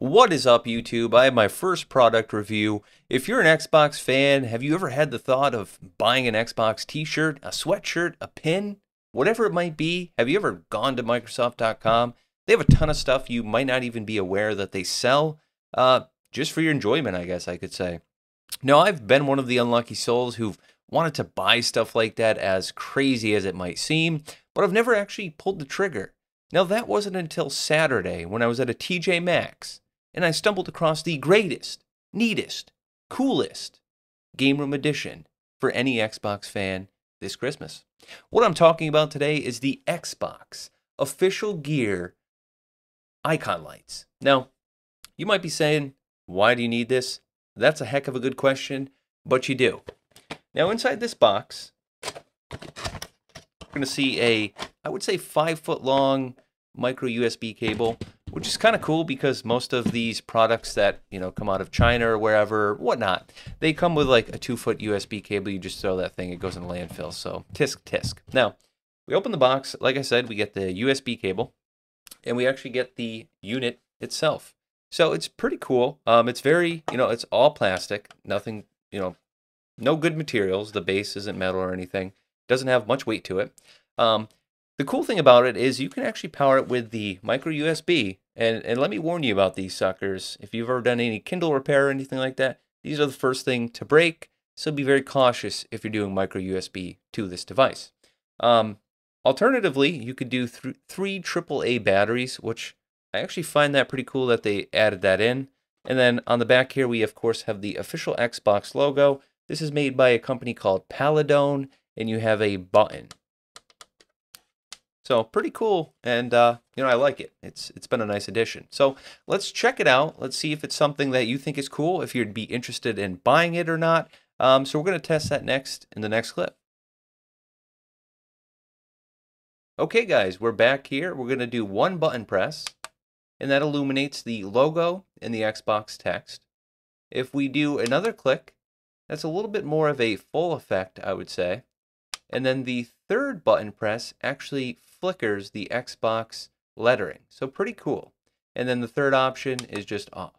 What is up YouTube? I have my first product review. If you're an Xbox fan, have you ever had the thought of buying an Xbox t-shirt, a sweatshirt, a pin, whatever it might be? Have you ever gone to Microsoft.com? They have a ton of stuff you might not even be aware that they sell, uh, just for your enjoyment, I guess I could say. Now, I've been one of the unlucky souls who've wanted to buy stuff like that as crazy as it might seem, but I've never actually pulled the trigger. Now, that wasn't until Saturday when I was at a TJ Maxx and I stumbled across the greatest, neatest, coolest Game Room Edition for any Xbox fan this Christmas. What I'm talking about today is the Xbox official gear icon lights. Now, you might be saying, why do you need this? That's a heck of a good question, but you do. Now, inside this box, we're going to see a, I would say, five foot long micro USB cable, which is kind of cool because most of these products that, you know, come out of China or wherever, whatnot, they come with like a two foot USB cable. You just throw that thing, it goes in the landfill. So tisk tisk. Now, we open the box. Like I said, we get the USB cable and we actually get the unit itself. So it's pretty cool. Um, it's very, you know, it's all plastic, nothing, you know, no good materials. The base isn't metal or anything. Doesn't have much weight to it. Um, the cool thing about it is you can actually power it with the micro USB. And, and let me warn you about these suckers. If you've ever done any Kindle repair or anything like that, these are the first thing to break. So be very cautious if you're doing micro USB to this device. Um, alternatively, you could do th three AAA batteries, which I actually find that pretty cool that they added that in. And then on the back here, we of course have the official Xbox logo. This is made by a company called Paladone, and you have a button. So pretty cool, and uh, you know I like it. It's it's been a nice addition. So let's check it out. Let's see if it's something that you think is cool. If you'd be interested in buying it or not. Um, so we're going to test that next in the next clip. Okay, guys, we're back here. We're going to do one button press, and that illuminates the logo and the Xbox text. If we do another click, that's a little bit more of a full effect, I would say. And then the third button press actually flickers the Xbox lettering. So pretty cool. And then the third option is just off.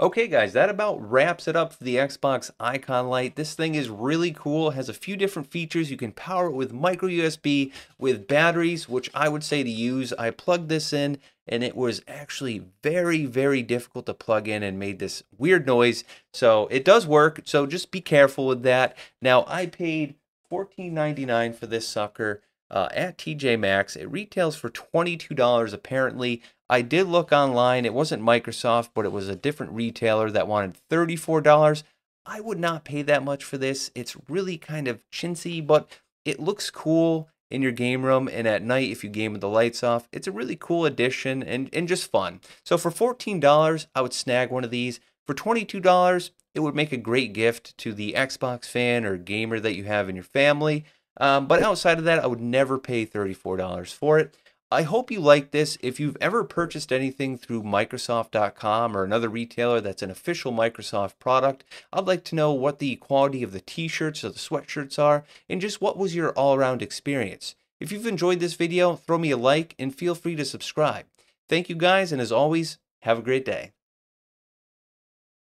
Okay guys, that about wraps it up for the Xbox icon light. This thing is really cool, it has a few different features. You can power it with micro USB, with batteries, which I would say to use. I plugged this in and it was actually very, very difficult to plug in and made this weird noise. So it does work, so just be careful with that. Now I paid $14.99 for this sucker uh, at TJ Maxx. It retails for $22 apparently. I did look online. It wasn't Microsoft, but it was a different retailer that wanted $34. I would not pay that much for this. It's really kind of chintzy, but it looks cool in your game room and at night if you game with the lights off. It's a really cool addition and, and just fun. So for $14, I would snag one of these. For $22, it would make a great gift to the Xbox fan or gamer that you have in your family. Um, but outside of that, I would never pay $34 for it. I hope you like this. If you've ever purchased anything through Microsoft.com or another retailer that's an official Microsoft product, I'd like to know what the quality of the t-shirts or the sweatshirts are, and just what was your all-around experience. If you've enjoyed this video, throw me a like and feel free to subscribe. Thank you guys, and as always, have a great day.